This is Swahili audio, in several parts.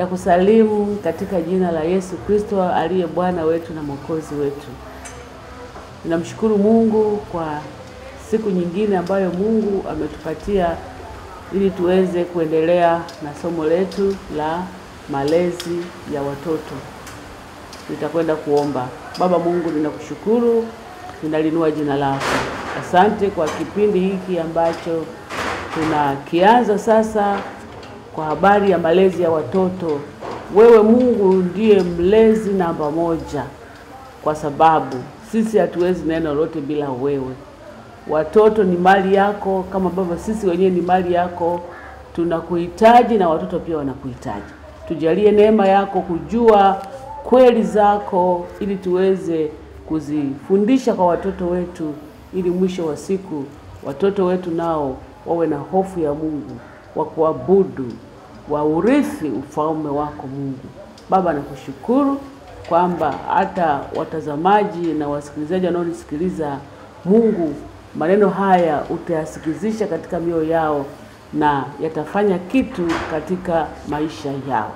Na kusalimu katika jina la Yesu Kristo aliye Bwana wetu na Mwokozi wetu. Ninamshukuru Mungu kwa siku nyingine ambayo Mungu ametupatia ili tuweze kuendelea na somo letu la malezi ya watoto. Nitakwenda kuomba. Baba Mungu, ninakushukuru, ninalinua jina lako. Asante kwa kipindi hiki ambacho tunakianza sasa kwa habari ya malezi ya watoto. Wewe Mungu ndiye mlezi namba moja, kwa sababu sisi hatuwezi neno lolote bila wewe. Watoto ni mali yako, kama ambavyo sisi wenyewe ni mali yako. Tunakuhitaji na watoto pia wanakuhitaji. Tujalie neema yako kujua kweli zako, ili tuweze kuzifundisha kwa watoto wetu, ili mwisho wa siku watoto wetu nao wawe na hofu ya Mungu, wa kuabudu, wa urithi ufalme wako Mungu. Baba, nakushukuru kwamba hata watazamaji na wasikilizaji wanaonisikiliza, Mungu, maneno haya utayasikizisha katika mioyo yao na yatafanya kitu katika maisha yao.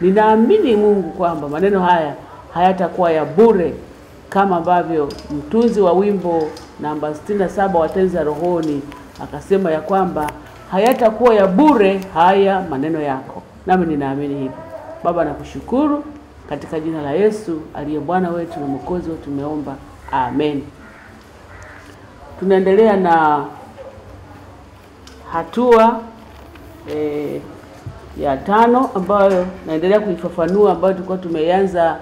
Ninaamini Mungu kwamba maneno haya hayatakuwa ya bure kama ambavyo mtunzi wa wimbo namba 67 wa Tenzi za Rohoni akasema ya kwamba hayatakuwa ya bure haya maneno yako, nami ninaamini hivyo. Baba, nakushukuru katika jina la Yesu aliye Bwana wetu na Mwokozi wetu tumeomba, amen. Tunaendelea na hatua e, ya tano ambayo naendelea kuifafanua ambayo tulikuwa tumeianza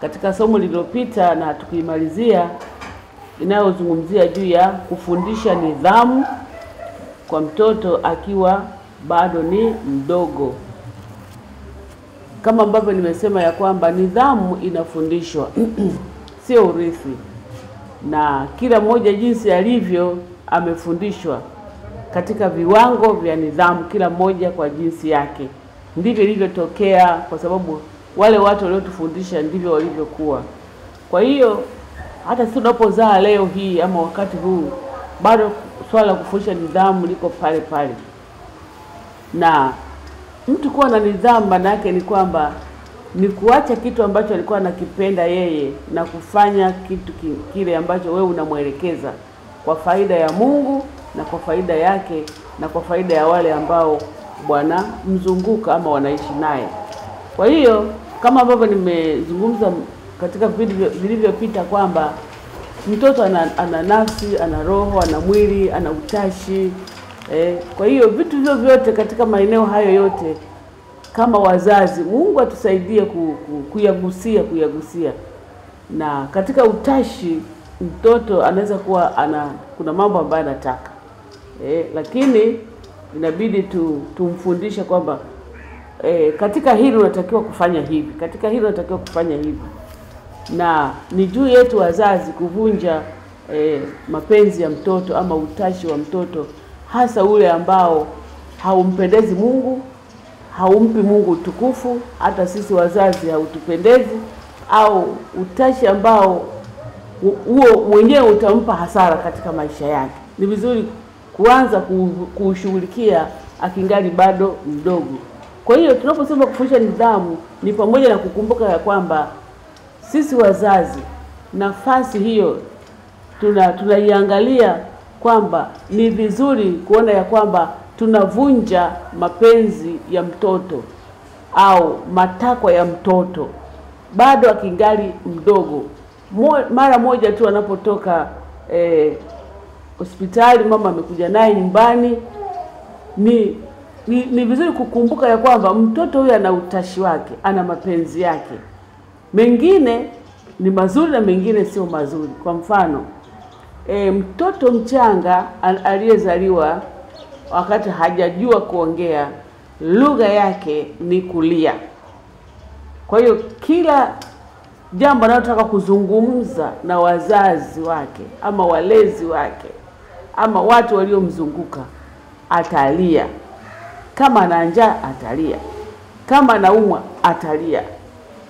katika somo lililopita na tukiimalizia, inayozungumzia juu ya kufundisha nidhamu kwa mtoto akiwa bado ni mdogo. Kama ambavyo nimesema ya kwamba nidhamu inafundishwa sio urithi, na kila mmoja jinsi alivyo amefundishwa katika viwango vya nidhamu, kila mmoja kwa jinsi yake. Ndivyo ilivyotokea, kwa sababu wale watu waliotufundisha ndivyo walivyokuwa. Kwa hiyo hata sisi tunapozaa leo hii ama wakati huu, bado swala la kufundisha nidhamu liko pale pale, na mtu kuwa na nidhamu maana yake ni kwamba ni kuacha kitu ambacho alikuwa anakipenda yeye na kufanya kitu kile ambacho wewe unamwelekeza kwa faida ya Mungu na kwa faida yake na kwa faida ya wale ambao bwana mzunguka ama wanaishi naye. Kwa hiyo kama ambavyo nimezungumza katika vipindi vilivyopita kwamba mtoto ana, ana nafsi, ana roho, ana mwili, ana utashi eh. Kwa hiyo vitu hivyo vyote katika maeneo hayo yote, kama wazazi, Mungu atusaidie ku, ku, kuyagusia kuyagusia. Na katika utashi, mtoto anaweza kuwa ana kuna mambo ambayo anataka eh, lakini inabidi tu, tumfundishe kwamba eh, katika hili unatakiwa kufanya hivi, katika hili unatakiwa kufanya hivi na ni juu yetu wazazi kuvunja eh, mapenzi ya mtoto ama utashi wa mtoto, hasa ule ambao haumpendezi Mungu, haumpi Mungu utukufu. Hata sisi wazazi hautupendezi, au utashi ambao huo mwenyewe utampa hasara katika maisha yake. Ni vizuri kuanza kuushughulikia akingali bado mdogo. Kwa hiyo tunaposema kufundisha nidhamu, ni pamoja na kukumbuka ya kwamba sisi wazazi nafasi hiyo tuna tunaiangalia kwamba ni vizuri kuona ya kwamba tunavunja mapenzi ya mtoto au matakwa ya mtoto bado akingali mdogo. Mo, mara moja tu anapotoka hospitali, eh, mama amekuja naye nyumbani, ni ni, ni vizuri kukumbuka ya kwamba mtoto huyu ana utashi wake, ana mapenzi yake mengine ni mazuri na mengine sio mazuri. Kwa mfano e, mtoto mchanga aliyezaliwa wakati hajajua kuongea, lugha yake ni kulia. Kwa hiyo kila jambo anayotaka kuzungumza na wazazi wake ama walezi wake ama watu waliomzunguka atalia. Kama ana njaa atalia, kama anaumwa atalia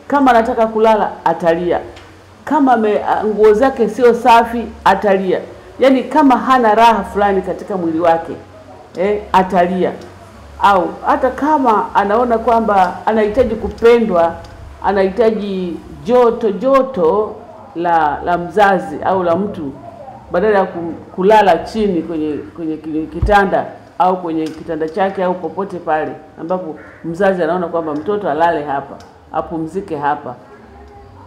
kama anataka kulala atalia, kama me, nguo zake sio safi atalia, yaani kama hana raha fulani katika mwili wake eh, atalia. au hata kama anaona kwamba anahitaji kupendwa, anahitaji joto joto la la mzazi au la mtu, badala ya kulala chini kwenye kwenye kwenye kitanda au kwenye kitanda chake au popote pale ambapo mzazi anaona kwamba mtoto alale hapa, apumzike hapa.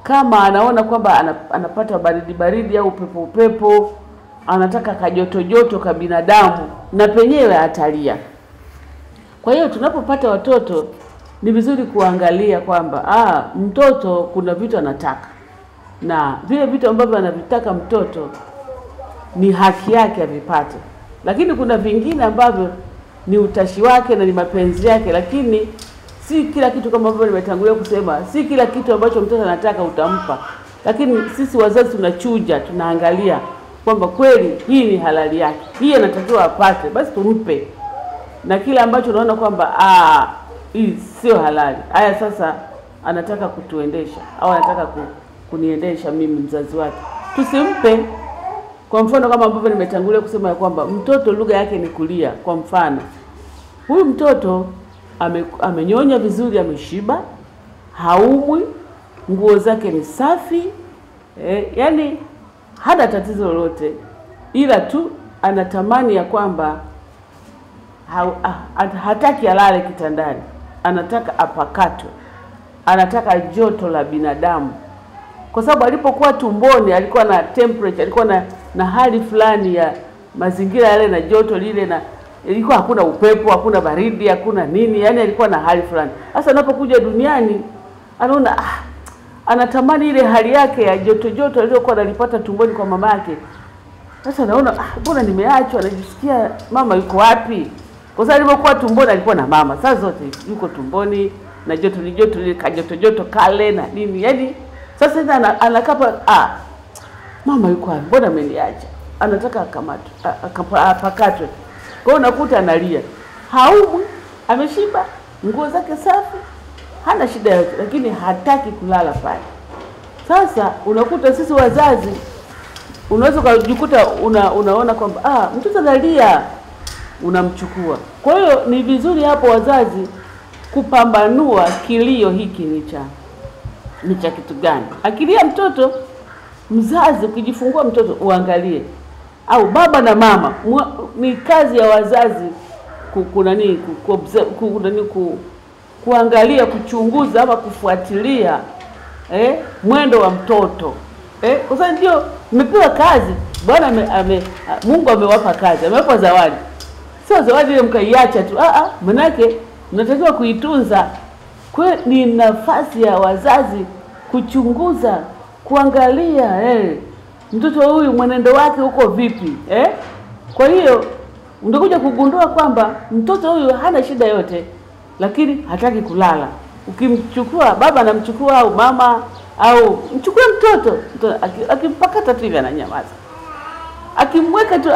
Kama anaona kwamba anapata baridi baridi au upepo upepo, anataka kajoto joto ka binadamu, na penyewe atalia. Kwa hiyo tunapopata watoto ni vizuri kuangalia kwamba ah, mtoto kuna vitu anataka, na vile vitu ambavyo anavitaka mtoto ni haki yake avipate, lakini kuna vingine ambavyo ni utashi wake na ni mapenzi yake, lakini si kila kitu, kama ambavyo nimetangulia kusema, si kila kitu ambacho mtoto anataka utampa. Lakini sisi wazazi tunachuja, tunaangalia kwamba kweli hii ni halali yake, hii anatakiwa apate, basi tumpe, na kila ambacho unaona kwamba ah, hii sio halali, haya sasa anataka kutuendesha au anataka ku, kuniendesha mimi mzazi wake, tusimpe. Kwa mfano kama ambavyo nimetangulia kusema ya kwamba mtoto lugha yake ni kulia. Kwa mfano huyu mtoto ame, amenyonya vizuri, ameshiba, haumwi, nguo zake ni safi eh, yani hana tatizo lolote, ila tu anatamani ya kwamba ha, ha, hataki alale kitandani, anataka apakatwe, anataka joto la binadamu. Kwa sababu alipokuwa tumboni alikuwa na temperature, alikuwa na, na hali fulani ya mazingira yale na joto lile, na ilikuwa hakuna upepo, hakuna baridi, hakuna nini, yani alikuwa na hali fulani. Sasa anapokuja duniani anaona ah, anatamani ile hali yake ya joto joto aliyokuwa analipata tumboni kwa mama yake. Sasa naona ah, mbona nimeachwa, anajisikia mama yuko wapi? Kwa sababu alipokuwa tumboni alikuwa na mama, saa zote yuko tumboni na joto ni joto lile kajoto joto kale na nini, yani sasa ana- anakapa ah, mama yuko wapi? Mbona ameniacha? Anataka akamatwe, akapakatwe akapa- apakatwe. Kwa unakuta analia, haumwi, ameshiba, nguo zake safi, hana shida yote, lakini hataki kulala pale. Sasa unakuta sisi wazazi, unaweza ukajikuta una, unaona kwamba ah, mtoto analia, unamchukua. Kwa hiyo ni vizuri hapo wazazi kupambanua kilio hiki ni cha ni cha kitu gani. Akilia mtoto, mzazi ukijifungua mtoto uangalie, au baba na mama mwa, ni kazi ya wazazi ku- kunani ku, ku, ku, kuangalia kuchunguza ama kufuatilia eh, mwendo wa mtoto eh, kwa sababu ndio mmepewa kazi. Bwana ame, ame, Mungu amewapa kazi, amewapa zawadi, sio zawadi ile mkaiacha tu. Ah, ah, manake mnatakiwa kuitunza. Kwa ni nafasi ya wazazi kuchunguza, kuangalia eh, mtoto huyu mwenendo wake uko vipi eh? Kwa hiyo ungekuja kugundua kwamba mtoto huyu hana shida yote, lakini hataki kulala. Ukimchukua baba anamchukua au mama au mchukue mtoto, mtoto aki- akimpakata tu hivi ananyamaza akimweka tu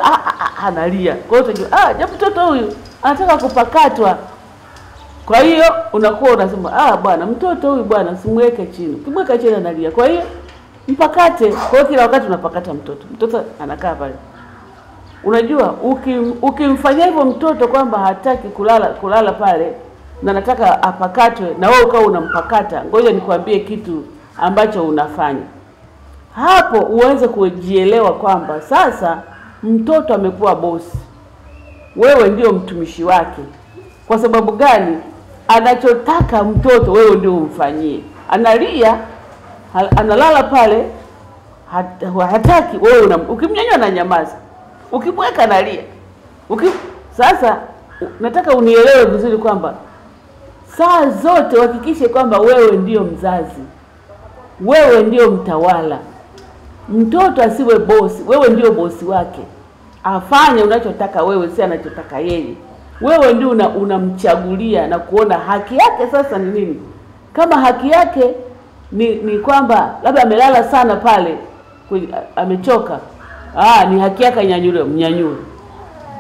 analia. Kwa hiyo utajua ah, japo mtoto huyu anataka kupakatwa. Kwa hiyo unakuwa unasema ah, bwana mtoto huyu bwana simweke chini. Ukimweka chini analia. Kwa hiyo mpakate. Kwa hiyo kila wakati unapakata mtoto, mtoto anakaa pale. Unajua ukim, ukimfanyia hivyo mtoto kwamba hataki kulala kulala pale na nataka apakatwe, na wewe ukawa unampakata, ngoja nikwambie kitu ambacho unafanya hapo uanze kujielewa kwamba sasa mtoto amekuwa bosi, wewe ndio mtumishi wake. Kwa sababu gani? Anachotaka mtoto wewe ndio umfanyie. Analia, analala pale, hat- hataki wewe ukimnyanyua na nyamaza, ukimweka nalia. Uki, sasa nataka unielewe vizuri kwamba saa zote uhakikishe kwamba wewe ndiyo mzazi, wewe ndiyo mtawala mtoto asiwe bosi, wewe ndio bosi wake, afanye unachotaka wewe, si anachotaka yeye. Wewe ndio unamchagulia una, na kuona haki yake sasa ni nini. Kama haki yake ni ni kwamba labda amelala sana pale amechoka, ah, ni haki yake anyanyuliwe, mnyanyue.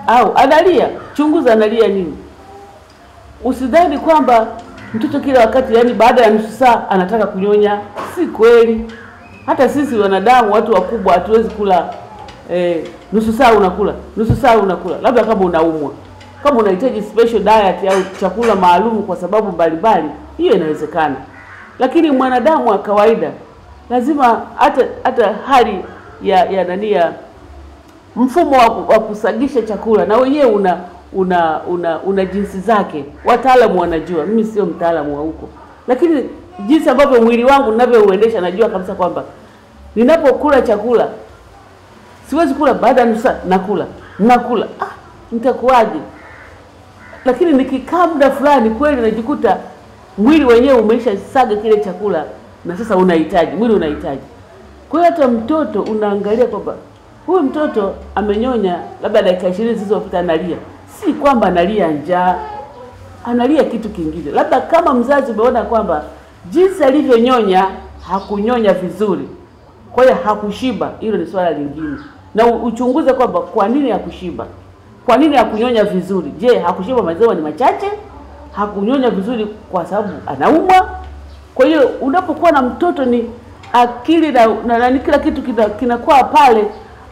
Au analia, chunguza analia nini. Usidhani kwamba mtoto kila wakati, yani baada ya nusu saa anataka kunyonya. Si kweli. Hata sisi wanadamu, watu wakubwa, hatuwezi kula eh, nusu saa unakula, nusu saa unakula, labda kama unaumwa. Kama unahitaji special diet au chakula maalum kwa sababu mbalimbali, hiyo inawezekana, lakini mwanadamu wa kawaida lazima hata hata hali ya ya nani ya mfumo wa, kusagisha chakula na wenyewe una una una una jinsi zake. Wataalamu wanajua, mimi sio mtaalamu wa huko, lakini jinsi ambavyo mwili wangu ninavyouendesha, najua kabisa kwamba ninapokula chakula siwezi kula baada ya nusu nakula nakula, ah, nitakuwaje? Lakini nikikaa muda fulani, kweli najikuta mwili wenyewe umeisha saga kile chakula, na sasa unahitaji, mwili unahitaji. Kwa hiyo hata mtoto unaangalia kwamba huyu mtoto amenyonya labda dakika ishirini zilizopita analia, si kwamba analia njaa, analia kitu kingine. Labda kama mzazi umeona kwamba jinsi alivyonyonya hakunyonya vizuri, kwa hiyo hakushiba, hilo ni swala lingine, na uchunguze kwamba kwa nini hakushiba, kwa nini hakunyonya vizuri. Je, hakushiba maziwa ni machache? Hakunyonya vizuri kwa sababu anaumwa? Kwa hiyo unapokuwa na mtoto ni akili na, na, na, na kila kitu kinakuwa pale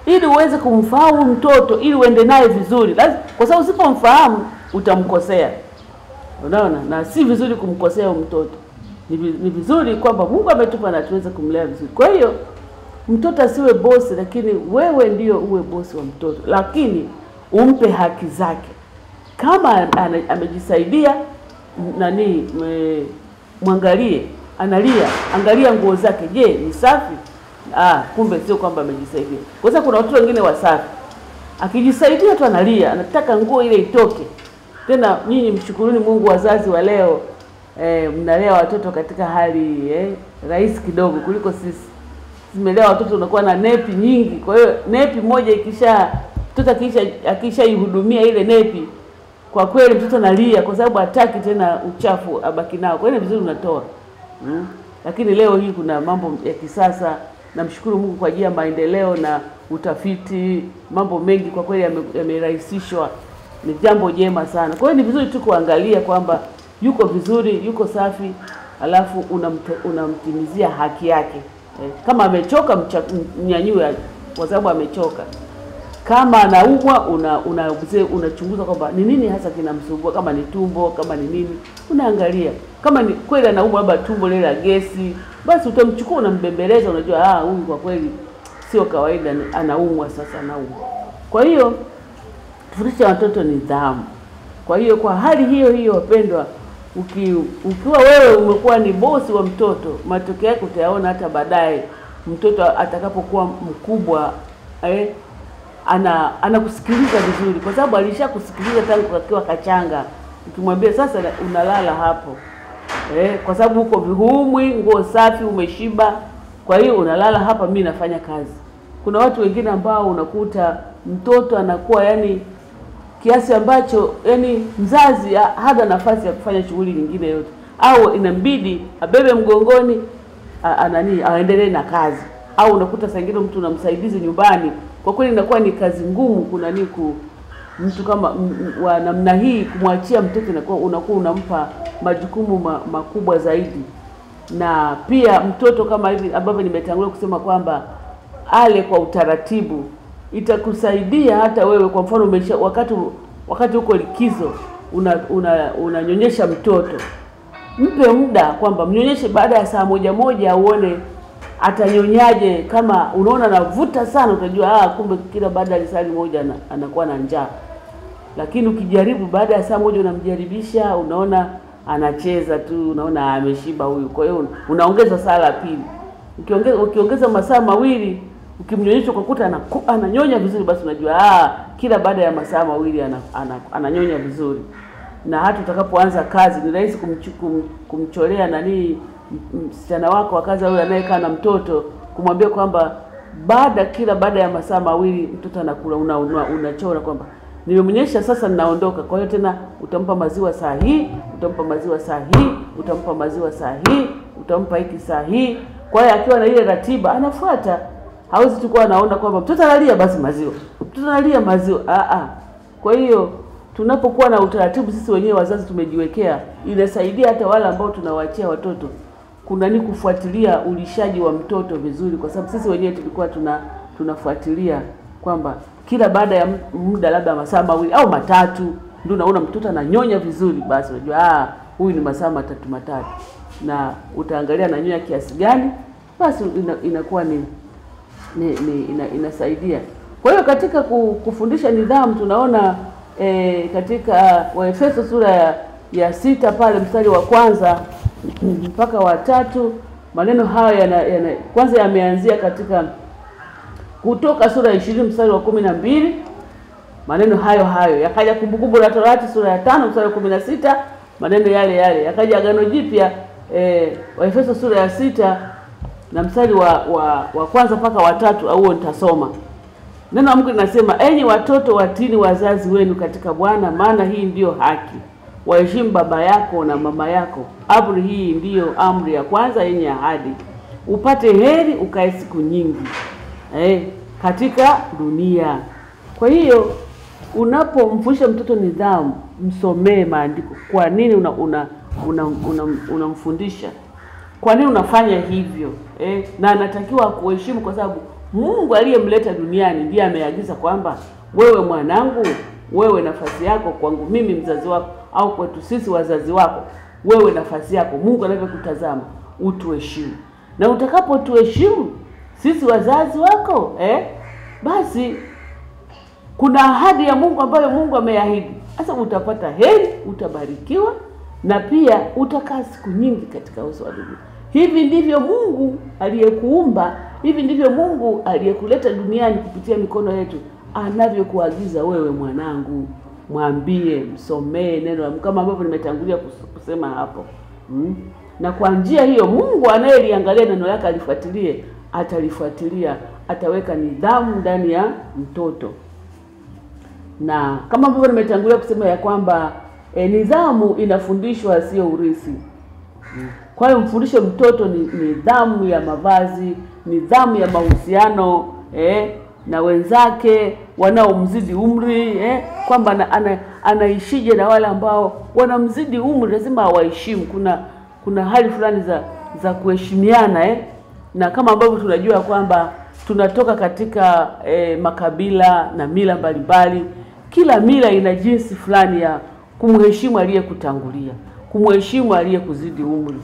ili uweze kumfahamu mtoto ili uende naye vizuri. Kwa sababu usipomfahamu utamkosea. Unaona, na si vizuri kumkosea mtoto. Ni, vizuri kwamba Mungu ametupa na tuweze kumlea vizuri. Kwa hiyo mtoto asiwe bosi, lakini wewe ndio uwe bosi wa mtoto, lakini umpe haki zake. Kama amejisaidia nani, mwangalie analia, angalia nguo zake, je, ni safi? Ah, kumbe sio kwamba amejisaidia. Kwa sababu kuna watoto wengine wasafi, akijisaidia tu analia, anataka nguo ile itoke. Tena nyinyi mshukuruni Mungu, wazazi wa leo eh, mnalea watoto katika hali eh, rahisi kidogo kuliko sisi. Zimelea watoto unakuwa na nepi nyingi, kwa hiyo nepi moja ikisha mtoto akisha akishaihudumia ile nepi, kwa kweli mtoto analia kwa sababu hataki tena uchafu abaki nao. Kwa hiyo ni vizuri unatoa hmm. Lakini leo hii kuna mambo ya kisasa namshukuru Mungu kwa ajili ya maendeleo na utafiti, mambo mengi kwa kweli yamerahisishwa, ni jambo jema sana. Kwa hiyo ni vizuri tu kuangalia kwamba yuko vizuri, yuko safi, alafu unamtimizia una haki yake eh, kama amechoka mnyanyue kwa sababu amechoka. Kama anaumwa una unachunguza una kwamba ni nini hasa kinamsumbua, kama ni tumbo, kama ni nini, unaangalia. Kama ni kweli anaumwa labda tumbo lile la gesi basi utamchukua unambembeleza, unajua ah, huyu kwa kweli sio kawaida, anaumwa sasa, anaumwa. Kwa hiyo tufundishe watoto nidhamu. Kwa hiyo kwa hali hiyo hiyo, wapendwa, uki, ukiwa wewe umekuwa ni bosi wa mtoto, matokeo yake utayaona hata baadaye, mtoto atakapokuwa mkubwa eh, ana anakusikiliza vizuri, kwa sababu alishakusikiliza tangu akiwa kachanga. Ukimwambia sasa unalala hapo. Eh, kwa sababu uko vihumwi, nguo safi, umeshiba, kwa hiyo unalala hapa, mi nafanya kazi. Kuna watu wengine ambao unakuta mtoto anakuwa yani kiasi ambacho yani mzazi hana nafasi ya kufanya shughuli nyingine yote, au inambidi abebe mgongoni anani aendelee na kazi, au unakuta saa ingine mtu unamsaidizi nyumbani. Kwa kweli inakuwa ni kazi ngumu kuna niku mtu kama wa namna hii kumwachia mtoto, inakuwa unakuwa unampa majukumu ma, makubwa zaidi, na pia mtoto kama hivi ambavyo nimetangulia kusema kwamba ale kwa utaratibu, itakusaidia hata wewe. Kwa mfano umesha, wakati wakati uko likizo unanyonyesha una, una mtoto, mpe muda kwamba mnyonyeshe baada ya saa moja moja, uone atanyonyaje. Kama unaona anavuta sana, utajua ah, kumbe kila baada ya saa moja anakuwa na njaa. Lakini ukijaribu baada ya saa moja unamjaribisha, unaona anacheza tu, unaona ameshiba huyu. Kwa hiyo unaongeza saa la pili, ukiongeza ukiongeza masaa mawili, ukimnyonyesha ukakuta ananyonya vizuri, basi unajua ah, kila baada ya masaa mawili ana, ana, ananyonya vizuri. Na hata utakapoanza kazi ni rahisi kum, kumcholea nani msichana wako wa kazi au anayekaa na mtoto, kumwambia kwamba baada kila baada ya masaa mawili mtoto anakula, unachora una, una kwamba nimemnyesha sasa, ninaondoka. Kwa hiyo tena utampa maziwa saa hii, utampa maziwa saa hii, utampa maziwa saa hii, utampa hiki saa hii. Kwa hiyo akiwa na ile ratiba anafuata, hawezi tu kuwa anaona kwamba mtoto analia basi maziwa, mtoto analia maziwa. Ah ah. Kwa hiyo tunapokuwa na utaratibu sisi wenyewe wazazi tumejiwekea, inasaidia hata wale ambao tunawaachia watoto kuna ni kufuatilia ulishaji wa mtoto vizuri, kwa sababu sisi wenyewe tulikuwa tuna tunafuatilia kwamba kila baada ya muda labda masaa mawili au matatu ndio unaona mtoto ananyonya vizuri, basi unajua ah, huyu ni masaa matatu matatu, na utaangalia ananyonya kiasi gani, basi ina, inakuwa ni, ni, ni ina, inasaidia. Kwa hiyo katika kufundisha nidhamu tunaona eh, katika Waefeso sura ya, ya sita pale mstari wa kwanza mpaka watatu. maneno hayo yana, yana, kwanza yameanzia katika Kutoka sura ya ishirini mstari wa kumi na mbili maneno hayo hayo yakaja Kumbukumbu la Torati sura ya tano mstari wa kumi na sita maneno yale yale yakaja Agano Jipya eh, Waefeso sura ya sita na mstari wa, wa, wa kwanza mpaka watatu au nitasoma. Neno la Mungu linasema, enyi watoto watini wazazi wenu katika Bwana, maana hii ndiyo haki. Waheshimu baba yako na mama yako. Amri hii ndiyo amri ya kwanza yenye ahadi, upate heri ukae siku nyingi eh, katika dunia. Kwa hiyo unapomfundisha mtoto nidhamu, msomee maandiko. Kwa nini unamfundisha una, una, una, una kwa nini unafanya hivyo eh? Na anatakiwa kuheshimu kwa sababu Mungu aliyemleta duniani ndiye ameagiza kwamba wewe mwanangu, wewe nafasi yako kwangu mimi mzazi wako, au kwetu sisi wazazi wako, wewe nafasi yako, Mungu anavyokutazama utuheshimu, na utakapotuheshimu sisi wazazi wako eh, basi kuna ahadi ya Mungu ambayo Mungu ameahidi. Sasa utapata heri, utabarikiwa na pia utakaa siku nyingi katika uso wa dunia. Hivi ndivyo Mungu aliyekuumba, hivi ndivyo Mungu aliyekuleta duniani kupitia mikono yetu anavyokuagiza wewe, mwanangu, mwambie, msomee neno la Mungu kama ambavyo nimetangulia kusema hapo mm. Na kwa njia hiyo Mungu anayeliangalia neno lake alifuatilie, atalifuatilia, ataweka nidhamu ndani ya mtoto na kama ambavyo nimetangulia kusema ya kwamba e, nidhamu inafundishwa, sio urithi. Kwa hiyo mfundishe mtoto ni nidhamu ya mavazi, nidhamu ya mahusiano eh, na wenzake wanaomzidi umri eh, kwamba ana, ana, anaishije na wale ambao wanamzidi umri, lazima awaheshimu. Kuna kuna hali fulani za za kuheshimiana eh, na kama ambavyo tunajua kwamba tunatoka katika eh, makabila na mila mbalimbali. Kila mila ina jinsi fulani ya kumheshimu aliyekutangulia, kumheshimu aliyekuzidi umri,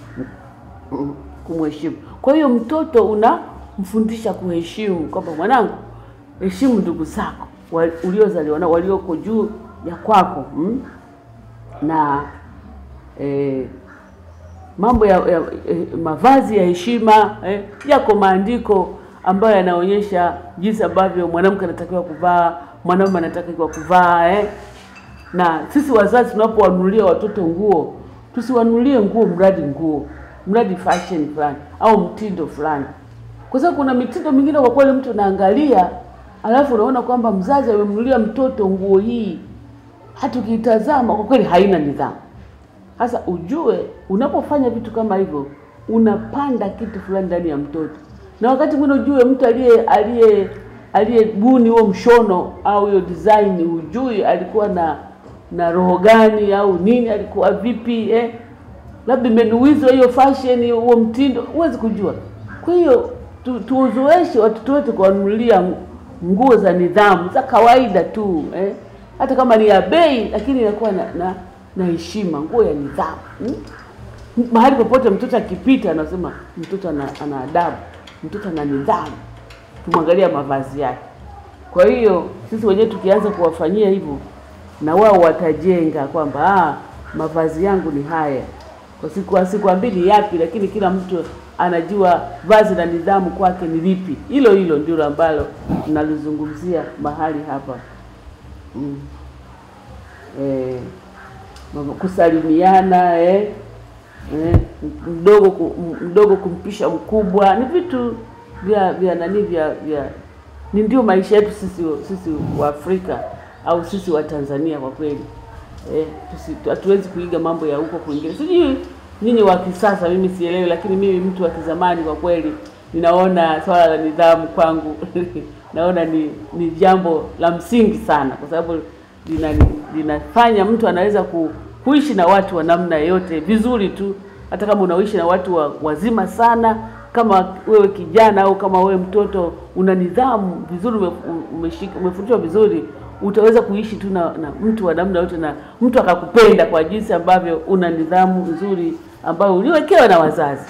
kumheshimu. Kwa hiyo mtoto unamfundisha kuheshimu, kwamba mwanangu, heshimu ndugu zako wa- uliozaliwa nao walioko juu ya kwako mm? na eh, mambo ya, ya eh, mavazi ya heshima eh, yako maandiko ambayo yanaonyesha jinsi ambavyo mwanamke anatakiwa kuvaa, mwanamume anatakiwa kuvaa eh. Na sisi wazazi tunapowanunulia watoto nguo, tusiwanunulie nguo mradi nguo mradi fashion fulani au mtindo fulani, kwa sababu kuna mitindo mingine kwa kweli mtu unaangalia, alafu unaona kwamba mzazi amemnulia mtoto nguo hii, hata ukiitazama kwa kweli haina nidhamu. Sasa ujue unapofanya vitu kama hivyo unapanda kitu fulani ndani ya mtoto, na wakati mwingine ujue mtu aliye aliye aliyebuni huo mshono au hiyo design, ujui alikuwa na na roho gani au nini, alikuwa vipi eh? labda imenuizwa hiyo fashion, huo mtindo, huwezi kujua. Kwa hiyo tu, tuuzoeshe watoto wetu kuwanunulia nguo za nidhamu za kawaida tu eh? hata kama ni ya bei, lakini inakuwa na, na na heshima, nguo ya nidhamu hmm? Mahali popote mtoto akipita, anasema mtoto ana, ana adabu, mtoto ana nidhamu, tumwangalia mavazi yake. Kwa hiyo sisi wenyewe tukianza kuwafanyia hivyo, na wao watajenga kwamba ah, mavazi yangu ni haya. Kwa siku sikwambii ni yapi, lakini kila mtu anajua vazi la nidhamu kwake ni lipi. Hilo hilo ndilo ambalo nalizungumzia mahali hapa mm. Eh, kusalimiana eh, eh, mdogo mdogo kumpisha mkubwa ni vitu vya vya nani vya vya ni ndio maisha yetu sisi sisi wa Afrika au sisi wa Tanzania kwa kweli eh, hatuwezi kuiga mambo ya huko kuingia Sijui nyinyi wa kisasa, mimi sielewi, lakini mimi mtu wa kizamani kwa kweli. Ninaona swala la nidhamu kwangu. Naona ni ni jambo la msingi sana, kwa sababu linafanya mtu anaweza ku, kuishi na watu wa namna yote vizuri tu, hata kama unaishi na watu wa, wazima sana. Kama wewe kijana au kama wewe mtoto una nidhamu vizuri, umefundishwa vizuri, utaweza kuishi tu na, na mtu wa namna yote na mtu akakupenda kwa jinsi ambavyo una nidhamu nzuri ambayo uliwekewa na wazazi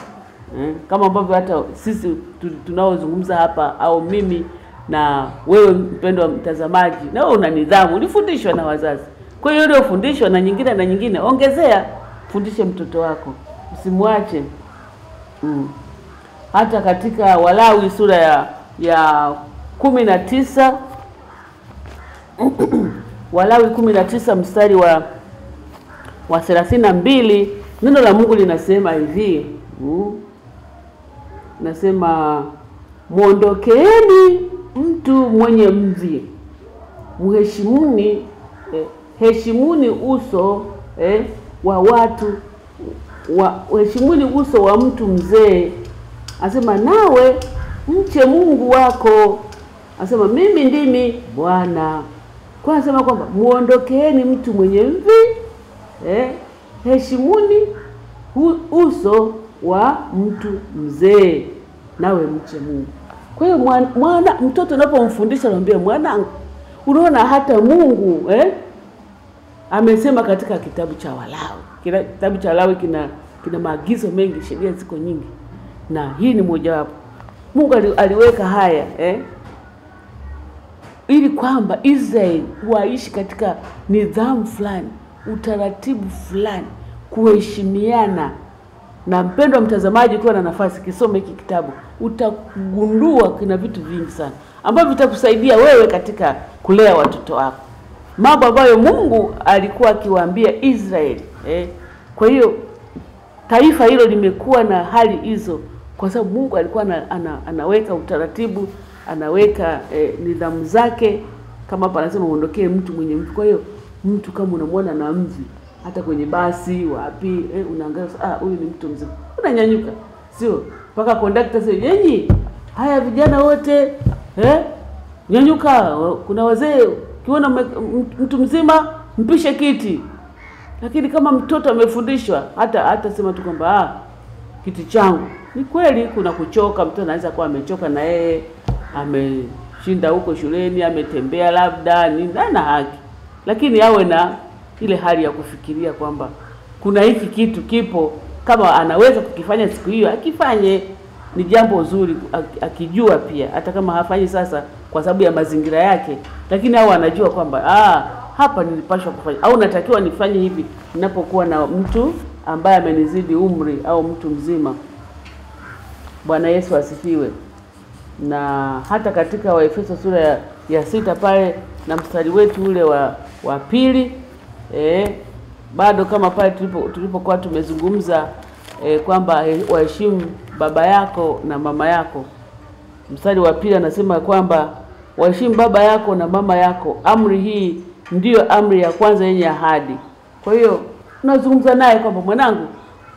eh, kama ambavyo hata sisi tunaozungumza hapa au mimi na wewe mpendwa mtazamaji, na wewe una nidhamu, ulifundishwa na wazazi. Kwa hiyo uliofundishwa na nyingine na nyingine, ongezea, fundishe mtoto wako, usimwache mm. Hata katika Walawi sura ya ya kumi na tisa Walawi kumi na tisa mstari wa wa thelathini na mbili neno la Mungu linasema hivi mm. Nasema mwondokeeni mtu mwenye mvi, mheshimuni eh, heshimuni uso eh, wa watu wa, heshimuni uso wa mtu mzee. Asema nawe mche Mungu wako. Asema mimi ndimi Bwana. Kwa anasema kwamba muondokeeni mtu mwenye mvi eh, heshimuni uso wa mtu mzee, nawe mche Mungu. Kwa hiyo mwana, mtoto unapomfundisha anamwambia mwanangu, unaona hata Mungu eh, amesema katika kitabu cha Walawi. Kitabu cha Walawi kina kina maagizo mengi, sheria ziko nyingi, na hii ni mojawapo. Mungu ali, aliweka haya eh, ili kwamba Israeli waishi katika nidhamu fulani, utaratibu fulani, kuheshimiana. Na mpendwa mtazamaji, ukiwa na nafasi, kisome hiki kitabu, utagundua kina vitu vingi sana ambavyo vitakusaidia wewe katika kulea watoto wako, mambo ambayo Mungu alikuwa akiwaambia Israeli eh. Kwa hiyo taifa hilo limekuwa na hali hizo kwa sababu Mungu alikuwa ana, ana, anaweka utaratibu anaweka eh, nidhamu zake, kama hapa anasema uondokee mtu mwenye mtu, Kwa hiyo mtu kama unamwona na mvi hata kwenye basi wapi, eh, unaangalia ah, huyu ni mtu mzima, unanyanyuka, sio mpaka kondakta sio yenyi, haya vijana wote eh, nyanyuka. Kuna wazee ukiona mtu mzima mpishe kiti lakini kama mtoto amefundishwa hata hata sema tu kwamba ah, kiti changu. Ni kweli kuna kuchoka, mtu anaweza kuwa amechoka na yeye ameshinda huko shuleni, ametembea labda ni ana haki, lakini awe na ile hali ya kufikiria kwamba kuna hiki kitu kipo, kama anaweza kukifanya siku hiyo akifanye. Ni jambo zuri akijua pia, hata kama hafanyi sasa kwa sababu ya mazingira yake, lakini au anajua kwamba ah, hapa nilipashwa kufanya au natakiwa nifanye hivi ninapokuwa na mtu ambaye amenizidi umri au mtu mzima. Bwana Yesu asifiwe. Na hata katika Waefeso sura ya, ya sita pale na mstari wetu ule wa, wa pili eh, bado kama pale tulipo tulipokuwa tumezungumza eh, kwamba waheshimu baba yako na mama yako. Mstari wa pili anasema kwamba waheshimu baba yako na mama yako, amri hii ndiyo amri ya kwanza yenye ahadi. Kwa hiyo unazungumza naye kwamba mwanangu,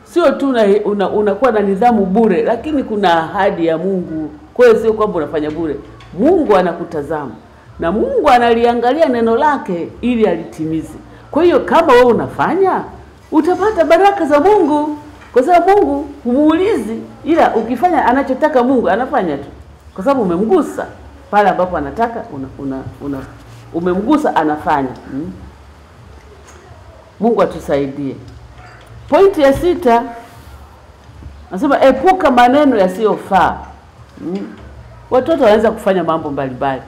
sio tu unakuwa una- una- na nidhamu bure, lakini kuna ahadi ya Mungu. Kwa hiyo sio kwamba unafanya bure, Mungu anakutazama na Mungu analiangalia neno lake ili alitimize. Kwa hiyo kama wewe unafanya, utapata baraka za Mungu, kwa sababu Mungu humuulizi, ila ukifanya anachotaka Mungu anafanya tu, kwa sababu umemgusa pale ambapo anataka una, una, una, umemgusa anafanya hmm. Mungu atusaidie. Pointi ya sita nasema epuka maneno yasiyofaa. Hmm. Watoto wanaweza kufanya mambo mbalimbali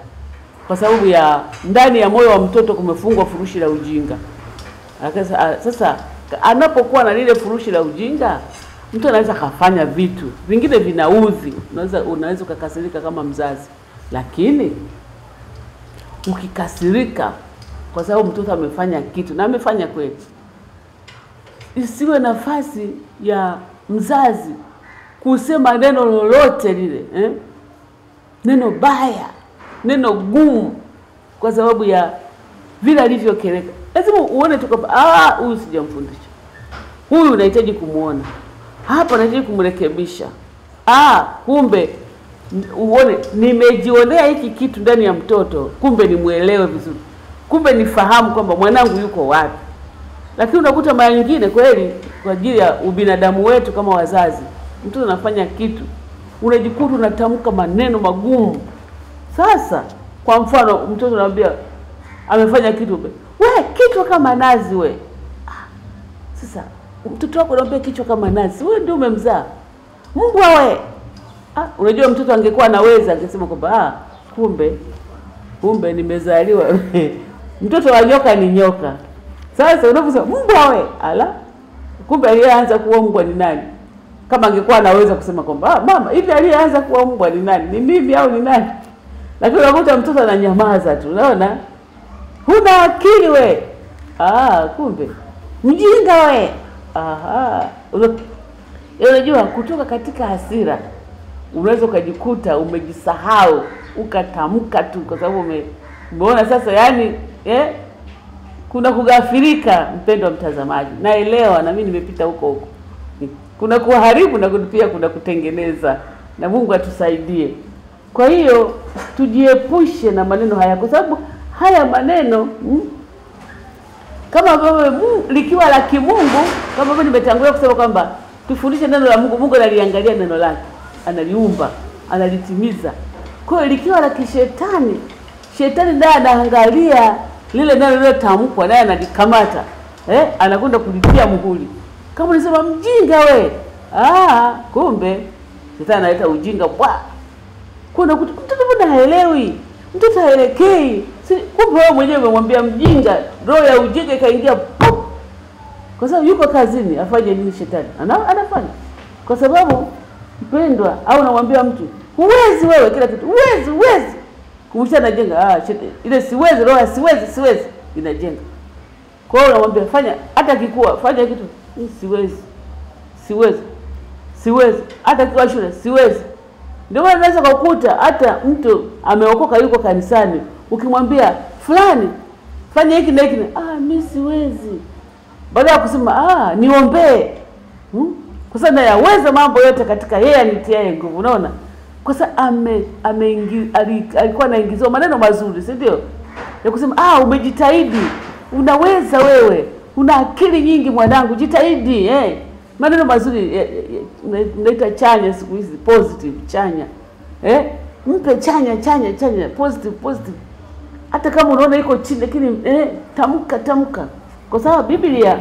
kwa sababu ya ndani ya moyo wa mtoto kumefungwa furushi la ujinga. Akasa- Sasa anapokuwa na lile furushi la ujinga, mtu anaweza akafanya vitu vingine vinauzi unaweza unaweza ukakasirika kama mzazi, lakini ukikasirika kwa sababu mtoto amefanya kitu na amefanya kweli, isiwe nafasi ya mzazi kusema neno lolote lile eh? neno baya, neno gumu, kwa sababu ya vile alivyokereka. Lazima uone tu kwamba ah, huyu sijamfundisha, huyu unahitaji kumwona hapa, nahitaji kumrekebisha. Ah, kumbe uone nimejionea hiki kitu ndani ya mtoto, kumbe nimwelewe vizuri, kumbe nifahamu kwamba mwanangu yuko wapi. Lakini unakuta mara nyingine kweli, kwa ajili ya ubinadamu wetu kama wazazi, mtoto anafanya kitu, unajikuta unatamka maneno magumu. Sasa kwa mfano, mtoto anamwambia amefanya kitu be, we kichwa kama nazi we. Ah, Sasa mtoto wako anambia kichwa kama nazi, wewe ndio umemzaa mbwa we. Ah, unajua mtoto angekuwa anaweza angesema kwamba ah, kumbe kumbe nimezaliwa mtoto wa nyoka ni nyoka. Sasa unaposema mbwa we, ala, kumbe aliyeanza kuwa mbwa ni nani? Kama angekuwa anaweza kusema kwamba ah, mama, hivi aliyeanza kuwa mbwa ni nani? Ni mimi au ni nani? Lakini unakuta mtoto ananyamaza tu, unaona, huna akili we. Ah, kumbe mjinga we. Aha, Una- unajua kutoka katika hasira unaweza ukajikuta umejisahau ukatamka tu kwa sababu ume, umeona sasa, yani eh, kuna mpendo wa mtazamaji, naelewa na mimi nimepita huko huko, kuna kuharibu na pia kuna kutengeneza, na Mungu atusaidie. Kwa hiyo tujiepushe na maneno haya, kwa sababu haya maneno mm, kama ambavyo mm, likiwa la kimungu, kama ambavyo nimetangulia kusema kwamba tufundishe neno la Mungu. Mungu analiangalia neno lake, analiumba, analitimiza. Kwa hiyo likiwa la kishetani, shetani naye anaangalia lile neno lilotamkwa, naye analikamata eh, anakwenda kulitia muhuri. Kama unasema mjinga we, ah, kumbe shetani analeta ujinga bwa kuna kutu- mtoto mbona haelewi, mtoto haelekei. Kumbe wewe mwenyewe umemwambia mjinga, roho ya ujinga ikaingia pop, kwa sababu yuko kazini. Afanye nini shetani? Ana, anafanya kwa sababu mpendwa, au unamwambia mtu huwezi wewe, kila kitu huwezi, huwezi, kumsha anajenga ah, shetani ile siwezi, roho siwezi, siwezi inajenga. Kwa hiyo unamwambia fanya, hata kikua fanya kitu, siwezi, siwezi, siwezi, hata kiwa shule siwezi. Ndio maana unaweza kukuta hata mtu ameokoka yuko kanisani, ukimwambia fulani fanya hiki na hiki, ah, mimi siwezi, baada ya kusema ah, niombee hmm? kwa sababu nayaweza mambo yote katika yeye anitiaye nguvu. Unaona, kwa sababu ame, ame alikuwa anaingiziwa maneno mazuri, si ndio, ya kusema ah, umejitahidi, unaweza wewe, una akili nyingi mwanangu, jitahidi eh. Maneno mazuri mnaita chanya siku hizi, positive chanya. Eh, mpe chanya chanya chanya, positive positive. Hata kama unaona iko chini lakini eh, tamka tamka, kwa sababu Biblia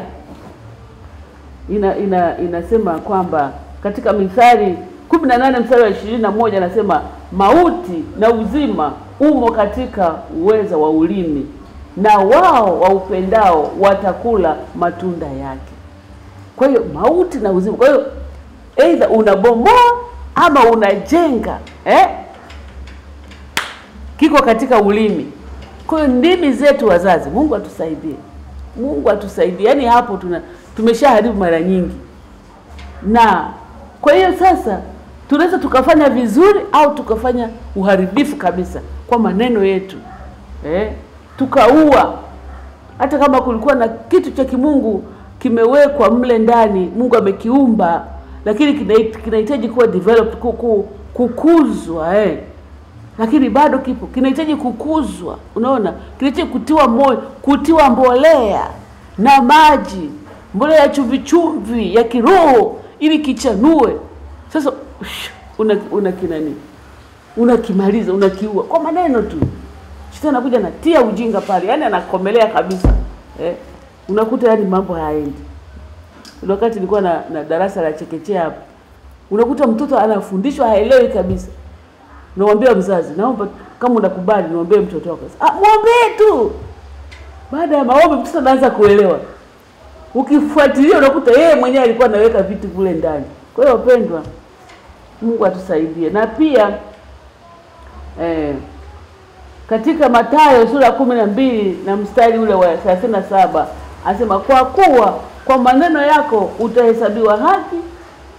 ina, ina inasema kwamba katika Mithali kumi na nane mstari wa ishirini na moja anasema mauti na uzima umo katika uweza wa ulimi, na wao waupendao watakula matunda yake. Kwa hiyo mauti na uzima, kwa hiyo aidha unabomoa ama unajenga eh? kiko katika ulimi. Kwa hiyo ndimi zetu wazazi, Mungu atusaidie, Mungu atusaidie. Yaani hapo tuna tumeshaharibu mara nyingi, na kwa hiyo sasa tunaweza tukafanya vizuri au tukafanya uharibifu kabisa kwa maneno yetu eh? Tukaua hata kama kulikuwa na kitu cha kimungu kimewekwa mle ndani, Mungu amekiumba, lakini kinahitaji kuwa developed, kuku, kukuzwa eh lakini bado kipo kinahitaji kukuzwa. Unaona, kinahitaji kutiwa moyo, kutiwa mbolea na maji, mbolea ya chumvi chumvi ya kiroho, ili kichanue. Sasa ush, una, una kinani unakimaliza unakiua kwa maneno tu. Shetani anakuja anatia ujinga pale, yani anakomelea kabisa eh. Unakuta yani mambo hayaendi. Wakati nilikuwa na, na darasa la chekechea hapo, unakuta mtoto anafundishwa haelewi kabisa Namwambia mzazi, naomba kama unakubali niombe mtoto wako. Ah, mwombee tu. Baada ya maombi mtoto anaanza kuelewa. Ukifuatilia unakuta yeye mwenyewe alikuwa anaweka vitu kule ndani. Kwa hiyo wapendwa, Mungu atusaidie. Na pia eh, katika Mathayo sura kumi na mbili na mstari ule wa thelathini na saba anasema kwa kuwa kwa maneno yako utahesabiwa haki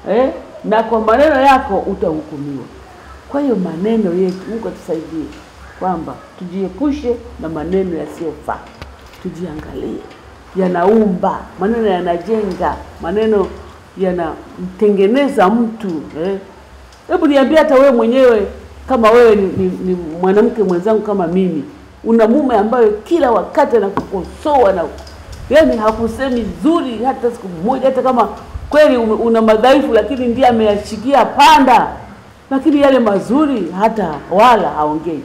eh, na kwa maneno yako utahukumiwa. Kwa hiyo maneno yetu, Mungu atusaidie kwamba tujiepushe na maneno yasiyofaa, tujiangalie, yanaumba, maneno yanajenga, maneno yanamtengeneza mtu eh. Hebu niambie, hata wewe mwenyewe kama wewe ni, ni, ni mwanamke mwenzangu kama mimi, una mume ambayo kila wakati anakukosoa na yaani hakusemi zuri hata siku moja, hata kama kweli una madhaifu, lakini ndiye ameyashikia panda lakini yale mazuri hata wala haongei.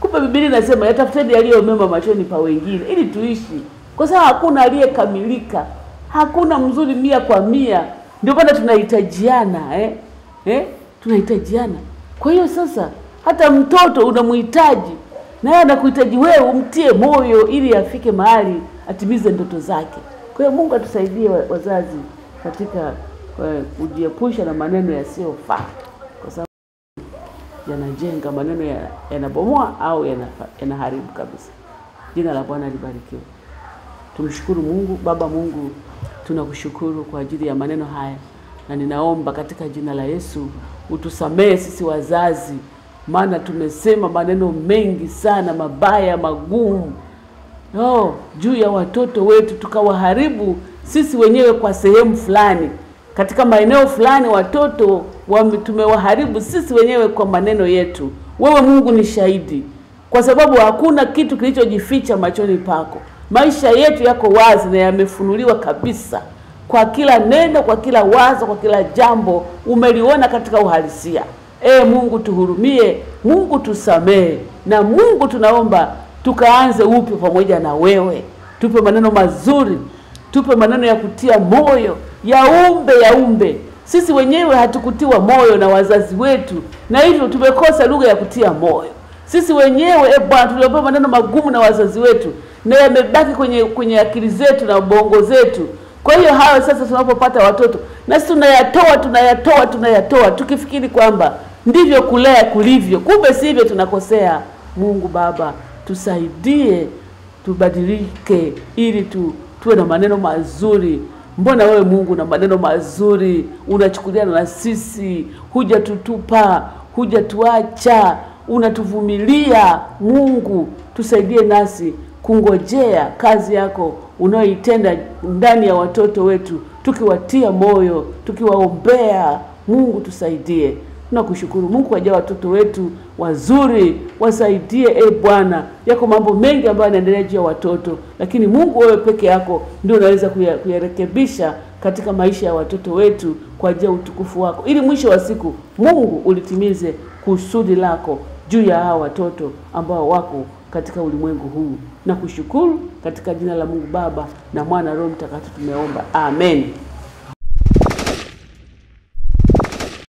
Kumbe Biblia inasema yatafuteni yaliyo mema machoni pa wengine ili tuishi, kwa sababu hakuna aliyekamilika, hakuna mzuri mia kwa mia. Ndio maana tunahitajiana eh? Eh? tunahitajiana. Kwa hiyo sasa, hata mtoto unamhitaji naye anakuhitaji wewe, umtie moyo ili afike mahali atimize ndoto zake. Kwa hiyo Mungu atusaidie wazazi katika eh, kujiepusha na maneno yasiyofaa, kwa sababu yanajenga, maneno ya- yanabomoa au yanaharibu yanaharibu kabisa. Jina la Bwana libarikiwe. Tumshukuru Mungu. Baba Mungu, tunakushukuru kwa ajili ya maneno haya, na ninaomba katika jina la Yesu utusamehe sisi wazazi, maana tumesema maneno mengi sana mabaya magumu no, juu ya watoto wetu, tukawaharibu sisi wenyewe kwa sehemu fulani, katika maeneo fulani watoto tumewaharibu sisi wenyewe kwa maneno yetu. Wewe Mungu ni shahidi, kwa sababu hakuna kitu kilichojificha machoni pako. Maisha yetu yako wazi na yamefunuliwa kabisa, kwa kila neno, kwa kila wazo, kwa kila jambo umeliona katika uhalisia. Ee Mungu tuhurumie, Mungu tusamehe, na Mungu tunaomba tukaanze upya pamoja na wewe. Tupe maneno mazuri, tupe maneno ya kutia moyo, yaumbe yaumbe. Sisi wenyewe hatukutiwa moyo na wazazi wetu, na hivyo tumekosa lugha ya kutia moyo. Sisi wenyewe e Bwana, tuliopewa maneno magumu na wazazi wetu, na yamebaki kwenye kwenye akili zetu na bongo zetu. Kwa hiyo hayo sasa, tunapopata watoto na sisi tunayatoa tunayatoa tunayatoa, tukifikiri kwamba ndivyo kulea kulivyo, kumbe sivyo, tunakosea. Mungu Baba, tusaidie tubadilike, ili tu tuwe na maneno mazuri. Mbona wewe Mungu na maneno mazuri, unachukuliana na sisi, hujatutupa, hujatuacha, unatuvumilia. Mungu, tusaidie nasi kungojea kazi yako unayoitenda ndani ya watoto wetu, tukiwatia moyo, tukiwaombea. Mungu tusaidie. Tunakushukuru Mungu kwa ajili ya watoto wetu wazuri, wasaidie e Bwana. Yako mambo mengi ambayo yanaendelea juu ya watoto, lakini Mungu wewe peke yako ndio unaweza kuyarekebisha katika maisha ya watoto wetu kwa ajili ya utukufu wako, ili mwisho wa siku Mungu ulitimize kusudi lako juu ya hawa watoto ambao wako katika ulimwengu huu. Na kushukuru katika jina la Mungu Baba na Mwana Roho Mtakatifu tumeomba, amen.